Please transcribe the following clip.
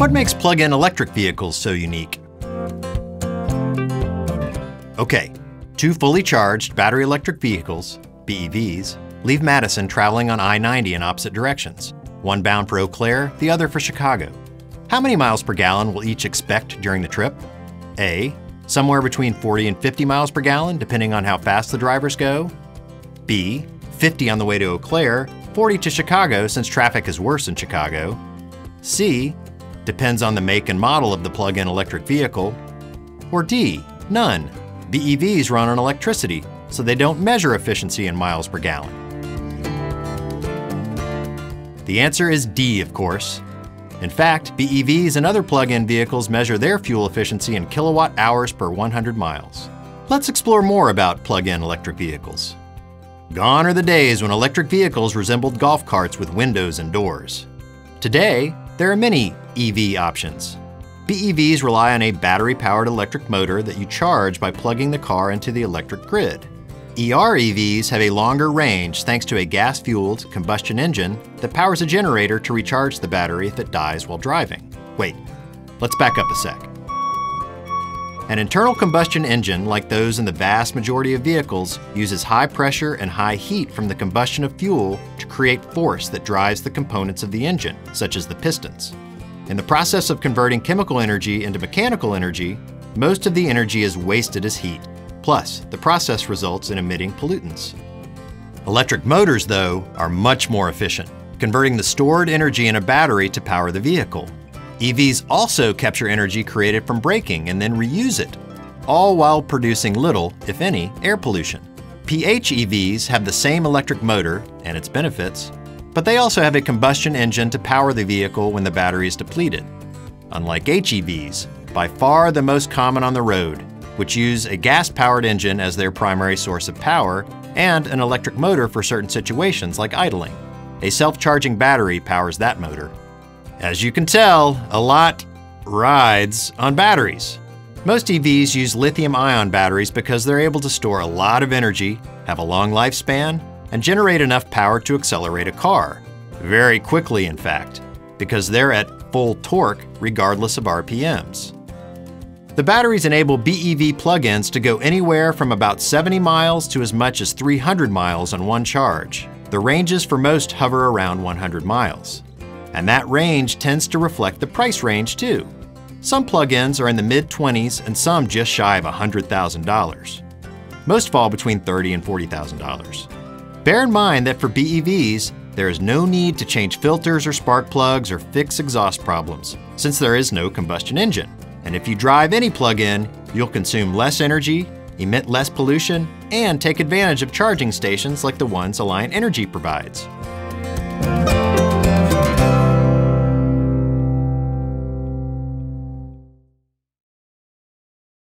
What makes plug-in electric vehicles so unique? Okay, two fully charged battery electric vehicles, BEVs, leave Madison traveling on I-90 in opposite directions, one bound for Eau Claire, the other for Chicago. How many miles per gallon will each expect during the trip? A. Somewhere between 40 and 50 miles per gallon, depending on how fast the drivers go. B. 50 on the way to Eau Claire, 40 to Chicago since traffic is worse in Chicago. C. Depends on the make and model of the plug-in electric vehicle. Or D. None. BEVs run on electricity, so they don't measure efficiency in miles per gallon. The answer is D, of course. In fact, BEVs and other plug-in vehicles measure their fuel efficiency in kilowatt hours per 100 miles. Let's explore more about plug-in electric vehicles. Gone are the days when electric vehicles resembled golf carts with windows and doors. Today, there are many EV options. BEVs rely on a battery-powered electric motor that you charge by plugging the car into the electric grid. EREVs have a longer range thanks to a gas-fueled combustion engine that powers a generator to recharge the battery if it dies while driving. Wait, let's back up a sec. An internal combustion engine, like those in the vast majority of vehicles, uses high pressure and high heat from the combustion of fuel to create force that drives the components of the engine, such as the pistons. In the process of converting chemical energy into mechanical energy, most of the energy is wasted as heat, Plus, the process results in emitting pollutants. Electric motors, though, are much more efficient, converting the stored energy in a battery to power the vehicle. EVs also capture energy created from braking and then reuse it, all while producing little, if any, air pollution. PHEVs have the same electric motor and its benefits, but they also have a combustion engine to power the vehicle when the battery is depleted. Unlike HEVs, by far the most common on the road, which use a gas-powered engine as their primary source of power and an electric motor for certain situations like idling. A self-charging battery powers that motor. As you can tell, a lot rides on batteries. Most EVs use lithium-ion batteries because they're able to store a lot of energy, have a long lifespan, and generate enough power to accelerate a car. Very quickly, in fact, because they're at full torque regardless of RPMs. The batteries enable BEV plug-ins to go anywhere from about 70 miles to as much as 300 miles on one charge. The ranges for most hover around 100 miles. And that range tends to reflect the price range too. Some plug-ins are in the mid-20s and some just shy of $100,000. Most fall between 30 and $40,000. Bear in mind that for BEVs, there is no need to change filters or spark plugs or fix exhaust problems, since there is no combustion engine. And if you drive any plug-in, you'll consume less energy, emit less pollution, and take advantage of charging stations like the ones Alliant Energy provides.